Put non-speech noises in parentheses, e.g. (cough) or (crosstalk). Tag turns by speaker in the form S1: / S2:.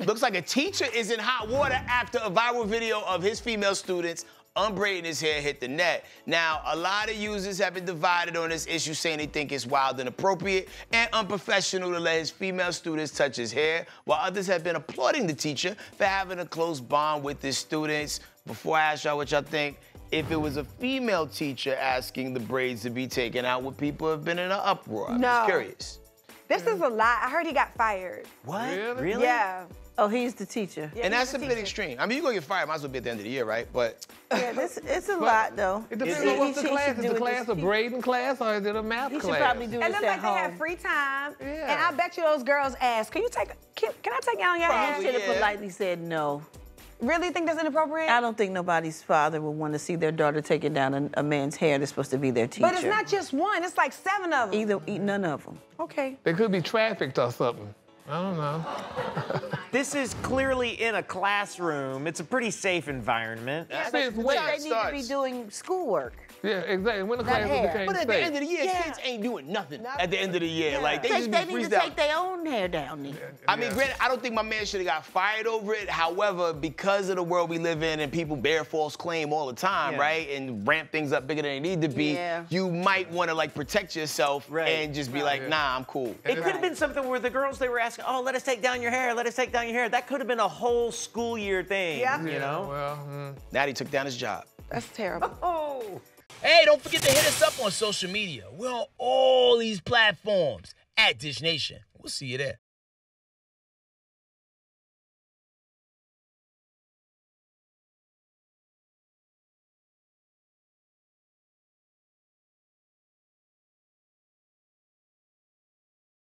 S1: looks like a teacher is in hot water after a viral video of his female students unbraiding his hair hit the net. Now, a lot of users have been divided on this issue, saying they think it's wild and inappropriate and unprofessional to let his female students touch his hair, while others have been applauding the teacher for having a close bond with his students. Before I ask y'all what y'all think, if it was a female teacher asking the braids to be taken out, would people have been in an uproar? I'm
S2: No.
S1: just curious.
S2: This is a lot. I heard he got fired.
S1: What?
S3: Really?
S2: Yeah.
S4: Oh, he's the teacher.
S2: Yeah,
S1: And that's
S2: a
S1: a bit
S2: teacher.
S1: extreme. I mean, you're gonna get fired, might as well be at the end of the year, right? But
S4: Yeah, this, it's a (laughs) lot though.
S3: It depends
S4: He-
S3: on what's the
S4: he- he
S3: class.
S4: should
S3: Is the
S4: it
S3: class
S4: this-
S3: a braiding class or is it a math
S4: He
S3: class?
S4: should probably do
S2: It
S4: this
S2: looked
S4: at
S2: like they
S4: have
S2: free time.
S3: Yeah.
S2: And I bet you those girls ask, can you take, can, can I take you on your
S4: He
S2: hair?
S4: should have
S1: yeah.
S4: politely said no.
S2: Really think that's inappropriate?
S4: I don't think nobody's father would want to see their daughter taking down a, a man's hair that's supposed to be their teacher.
S2: But it's not just one, it's like seven of them.
S4: either none of them.
S2: Okay.
S3: They could be trafficked or something. I don't know.
S5: This is clearly in a classroom. It's a pretty safe environment.
S3: Since
S4: But
S3: when?
S4: they need to be doing schoolwork.
S3: Yeah, exactly. When the
S4: Not
S3: class
S4: hair.
S3: became
S1: But at the end of the year,
S4: Yeah.
S1: kids ain't doing nothing at the end of the year. Like they
S4: Take,
S1: just
S4: they
S1: be
S4: need to
S1: freestyle.
S4: take their own hair down there.
S1: I mean,
S3: Yeah.
S1: granted, I don't think my man should have got fired over it. However, because of the world we live in and people bear false claim all the time,
S5: Yeah.
S1: right, and ramp things up bigger than they need to be,
S4: Yeah.
S1: you might want to like protect yourself
S5: Right.
S1: and just be like, nah, I'm cool.
S5: It could have been something where the girls they were asking, "Oh, let us take down your hair. Let us take down your hair." That could have been a whole school year thing.
S2: Yeah.
S5: You know.
S3: Well, mm.
S1: Now took down his job.
S2: That's terrible. (laughs)
S5: Oh.
S6: Hey, don't forget to hit us up on social media. We're on all these platforms at Dish Nation. We'll see you there.